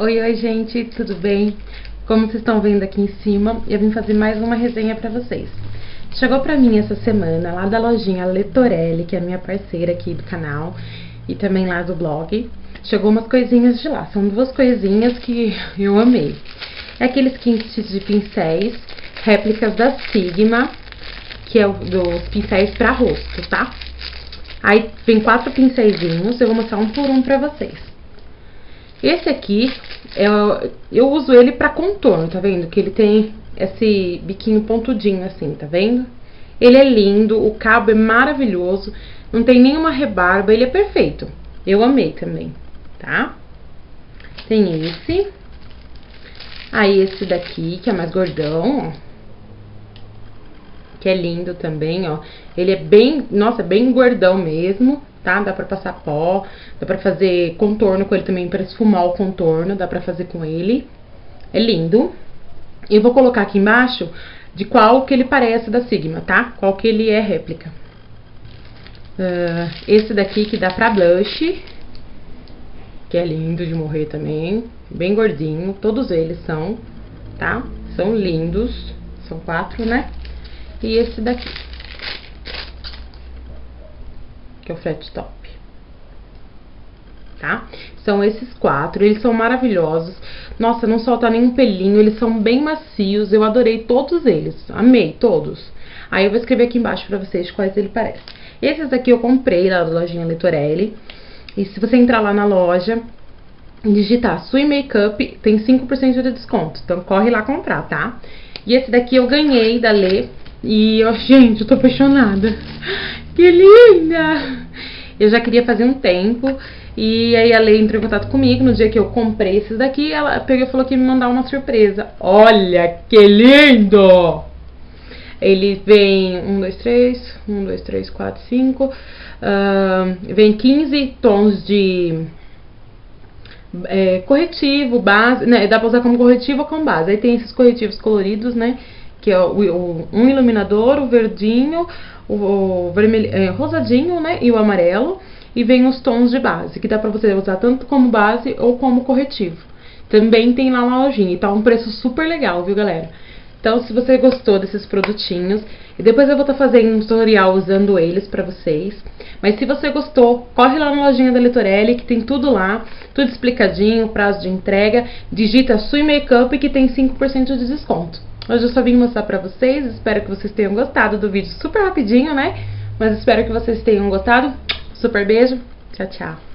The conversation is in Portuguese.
Oi, oi gente, tudo bem? Como vocês estão vendo aqui em cima, eu vim fazer mais uma resenha pra vocês. Chegou pra mim essa semana, lá da lojinha Letorelli, que é minha parceira aqui do canal, e também lá do blog, chegou umas coisinhas de lá. São duas coisinhas que eu amei. É aqueles kits de pincéis, réplicas da Sigma, que é o dos pincéis pra rosto, tá? Aí vem quatro pincéizinhos, eu vou mostrar um por um pra vocês. Esse aqui, eu, eu uso ele pra contorno, tá vendo? Que ele tem esse biquinho pontudinho assim, tá vendo? Ele é lindo, o cabo é maravilhoso, não tem nenhuma rebarba, ele é perfeito. Eu amei também, tá? Tem esse. Aí esse daqui, que é mais gordão, ó que é lindo também, ó. Ele é bem, nossa, bem gordão mesmo, tá? Dá pra passar pó, dá pra fazer contorno com ele também, pra esfumar o contorno, dá pra fazer com ele. É lindo. Eu vou colocar aqui embaixo de qual que ele parece da Sigma, tá? Qual que ele é réplica. Uh, esse daqui que dá pra blush, que é lindo de morrer também, bem gordinho, todos eles são, tá? São lindos, são quatro, né? E esse daqui. Que é o flat top. Tá? São esses quatro, eles são maravilhosos. Nossa, não solta nenhum pelinho, eles são bem macios. Eu adorei todos eles, amei todos. Aí eu vou escrever aqui embaixo pra vocês quais ele parece. Esses daqui eu comprei lá da lojinha Letorelli. E se você entrar lá na loja, digitar Sui Makeup, tem 5% de desconto. Então corre lá comprar, tá? E esse daqui eu ganhei da Lê e, ó, gente, eu tô apaixonada. Que linda! Eu já queria fazer um tempo. E aí a Lei entrou em contato comigo no dia que eu comprei esses daqui. Ela pegou e falou que ia me mandar uma surpresa. Olha que lindo! Ele vem 1, 2, 3, 1, 2, 3, 4, 5. Vem 15 tons de é, corretivo, base, né? Dá pra usar como corretivo ou com base. Aí tem esses corretivos coloridos, né? Que é o, o, um iluminador, o verdinho, o, o vermelho, é, rosadinho, né, e o amarelo, e vem os tons de base, que dá pra você usar tanto como base ou como corretivo. Também tem lá na lojinha, e tá um preço super legal, viu, galera? Então, se você gostou desses produtinhos, e depois eu vou estar tá fazendo um tutorial usando eles pra vocês. Mas se você gostou, corre lá na lojinha da Litorelli, que tem tudo lá, tudo explicadinho, prazo de entrega. Digita Sui Makeup que tem 5% de desconto. Hoje eu só vim mostrar pra vocês, espero que vocês tenham gostado do vídeo super rapidinho, né? Mas espero que vocês tenham gostado. Super beijo, tchau, tchau.